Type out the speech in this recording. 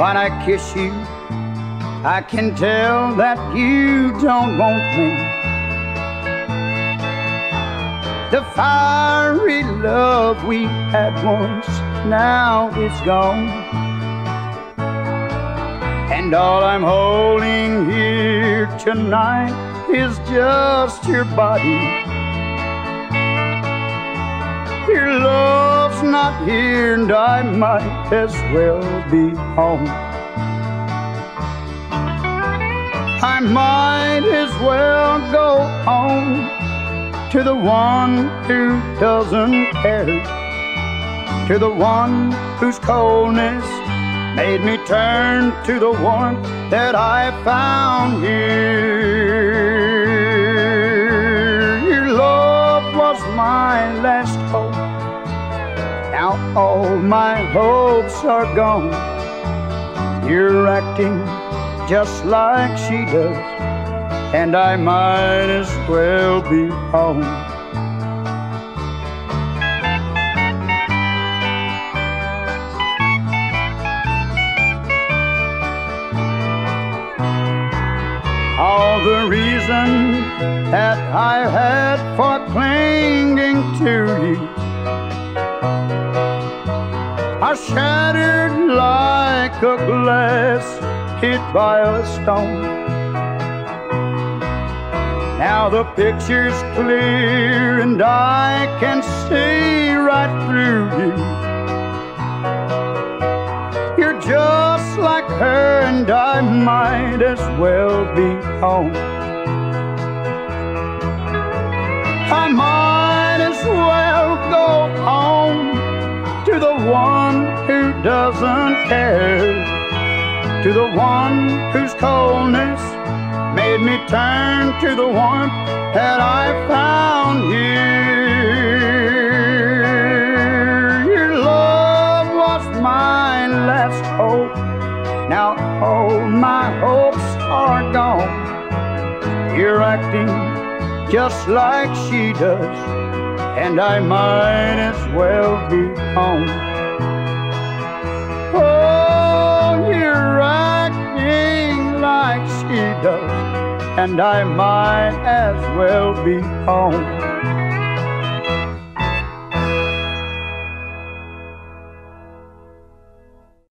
when I kiss you, I can tell that you don't want me. The fiery love we had once now is gone. And all I'm holding here tonight is just your body. Your not here, and I might as well be home. I might as well go home to the one who doesn't care, to the one whose coldness made me turn to the warmth that I found here. Now all my hopes are gone. You're acting just like she does, and I might as well be home. All the reason that I had for clinging to you shattered like a glass hit by a stone. Now the picture's clear and I can see right through you. You're just like her, and I might as well be home. I might as well go home to the one doesn't care, to the one whose coldness made me turn to the warmth that I found here. Your love was my last hope. Now all my hopes are gone. You're acting just like she does, and I might as well be home. and I might as well be home.